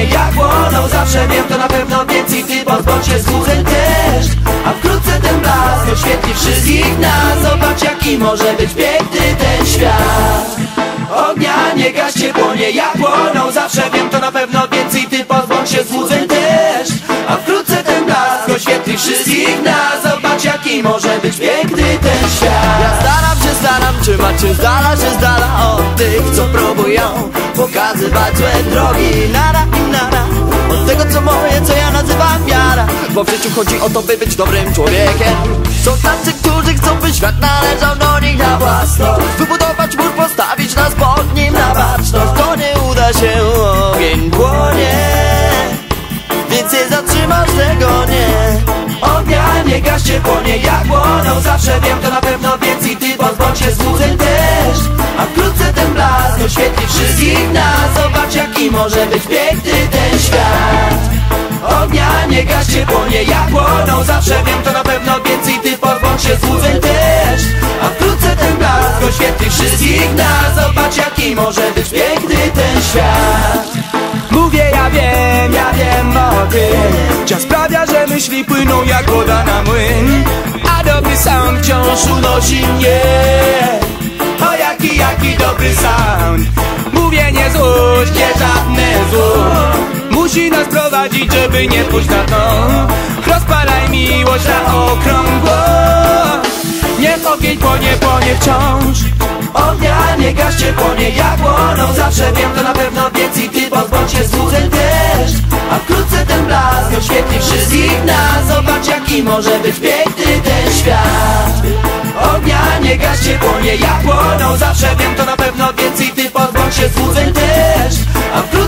płonie jak płonął Zawsze wiem to na pewno, więc i ty pozbądź się złudzeń też A wkrótce ten blask oświetli wszystkich nas. Zobacz jaki może być piękny ten świat. Ognia nie gaście, płonie jak płonął Zawsze wiem to na pewno, więc i ty pozbądź się złudzeń też A wkrótce ten blask oświetli wszystkich nas. Zobacz jaki może być piękny ten świat. Ja staram się, staram trzymać się z dala, się z dala Od tych, co próbują pokazywać złe drogi Bo w życiu chodzi o to, by być dobrym człowiekiem. Są tacy, którzy chcą, by świat należał do nich na własność Wybudować mur, postawić nas pod nim na baczność. To nie uda się, ogień płonie Więc nie zatrzymasz tego, nie. Ognia nie gaście, płonie jak płonął Zawsze wiem to na pewno, więc i ty pozbądź się złudzeń też. A wkrótce ten blask oświetli wszystkich nas. Zobacz jaki może być piękny ten Ognia nie gaście, płonie jak płonął Zawsze wiem to na pewno, więc i ty pozbądź się złudzeń też. A wkrótce ten blask oświetli wszystkich nas. Zobacz jaki może być piękny ten świat. Mówię ja wiem, ja wiem o tym. Czas sprawia, że myśli płyną jak woda na młyn. A dobry sound wciąż unosi mnie. O jaki, jaki dobry sound. Mówię nie złość, nie żadne zło. Musi nas prowadzić, żeby nie pójść na dno. Rozpalaj miłość na okrągło. Niech ogień płonie, płonie wciąż. Ognia nie gaście, płonie jak płonął Zawsze wiem to na pewno, więc i ty pozbądź się złudzeń też. A wkrótce ten blask oświetli wszystkich nas. Zobacz jaki może być piękny ten świat. Ognia nie gaście, płonie jak płonął Zawsze wiem to na pewno, więc i ty pozbądź się złudzeń też. A wkrótce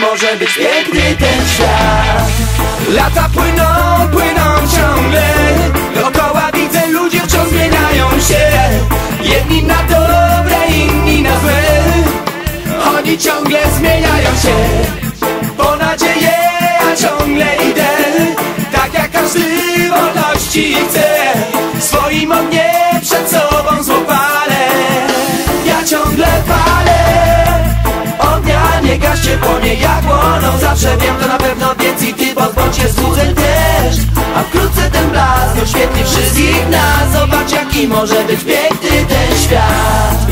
Może być piękny ten świat. Lata płyną, płyną ciągle. Dookoła widzę ludzie wciąż zmieniają się. Jedni na dobre, inni na złe. Oni ciągle zmieniają się nie gaście, płonie jak płonął Zawsze wiem to na pewno, więc i ty pozbądź się złudzeń też. A wkrótce ten blask oświetli wszystkich nas. Zobacz jaki może być piękny ten świat.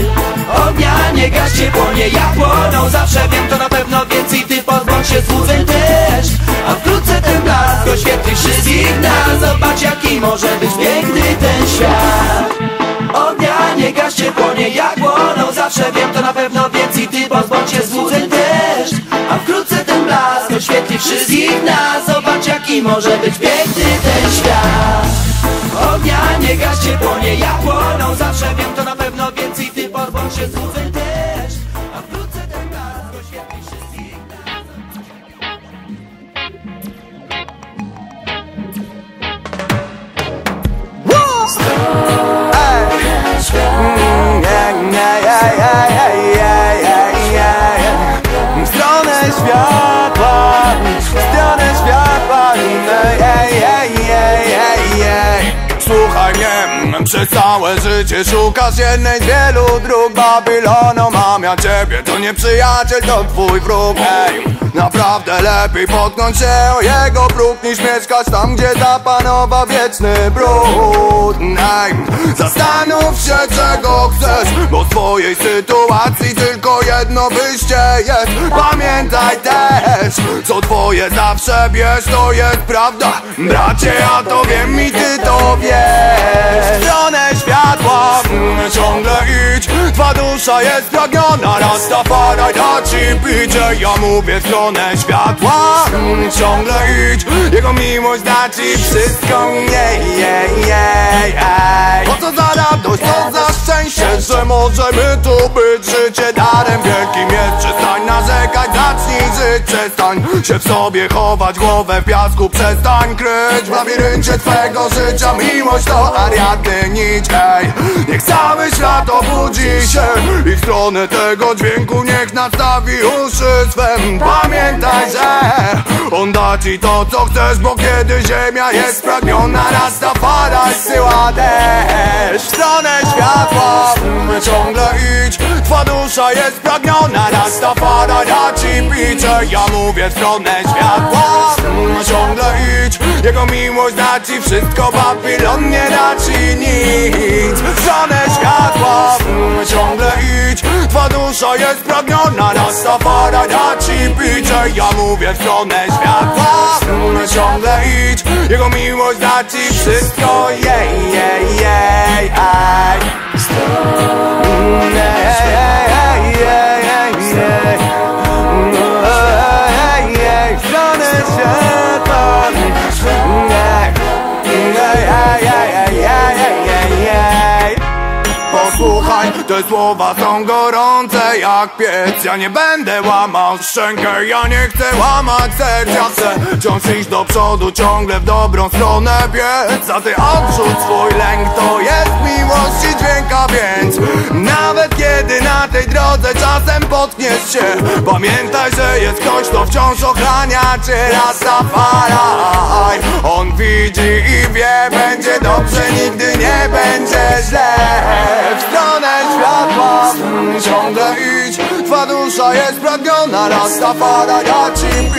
Ognia nie gaście, płonie jak płonął Zawsze wiem to na pewno, więc i ty pozbądź się złudzeń też. A wkrótce ten blask oświetli wszystkich nas. Zobacz jaki może być piękny ten świat. Ognia nie gaście, płonie jak płonął Zawsze wiem to na pewno, więc i ty pozbądź Zobacz jaki może być piękny ten świat. Ognia nie gaście, płonie jak płonął Zawsze wiem to na pewno, więc i ty pozbądź się złudzeń też. A wkrótce ten blask oświetli wszystkich nas przez całe życie szukasz jednej z wielu dróg Babylonu Mam ja ciebie, to nie przyjaciel, to twój wróg. Ej, naprawdę lepiej potknąć się o jego próg Niż mieszkać tam, gdzie zapanowa wieczny brud. Ej, zastanów się czego chcesz Bo z twojej sytuacji tylko jedno wyjście jest. Pamiętaj też, co twoje zawsze bierz To jest prawda, bracie, ja to wiem i ty idź Twa dusza jest pragniona, Rastafari da ci picie Ja mówię w stronę światła, ciągle idź Jego miłość da ci wszystko, jej, jej, jej, ej. Po co za radość, co za szczęście Że możemy tu być, życie darem. Wielkim jest Przestań narzekać, Przestań się w sobie chować, głowę w piasku Przestań kryć. W labiryncie twego życia Miłość to Ariadny nić, ej. Niech cały świat obudzi się I w stronę tego dźwięku niech nastawi uszy swem Pamiętaj, że on da ci to co chcesz Bo kiedy ziemia jest spragniona Rastafari zsyła deszcz W dusza jest spragniona Rastafara da ci picie. Ja mówię w stronę światła. Ciągle idź Jego miłość ci wszystko. Babylon nie da ci nic. W stronę światła. Ciągle idź Twa dusza jest spragniona Rastafara da ci picie. Ja mówię w stronę światła. Ciągle idź Jego miłość ci wszystko. Jej, jej, jej, aj Posłuchaj, te słowa są gorące jak piec. Ja nie będę łamał szczękę, ja nie chcę łamać serca. Chcę wciąż iść do przodu, ciągle w dobrą stronę biec. A ty odrzuć swój lęk, to jest potkniesz się. Pamiętaj, że jest ktoś, kto wciąż ochrania cię. Rastafari On widzi i wie, będzie dobrze, nigdy nie będzie źle. W stronę światła ciągle idź. Twa dusza jest pragniona. Rastafari da ci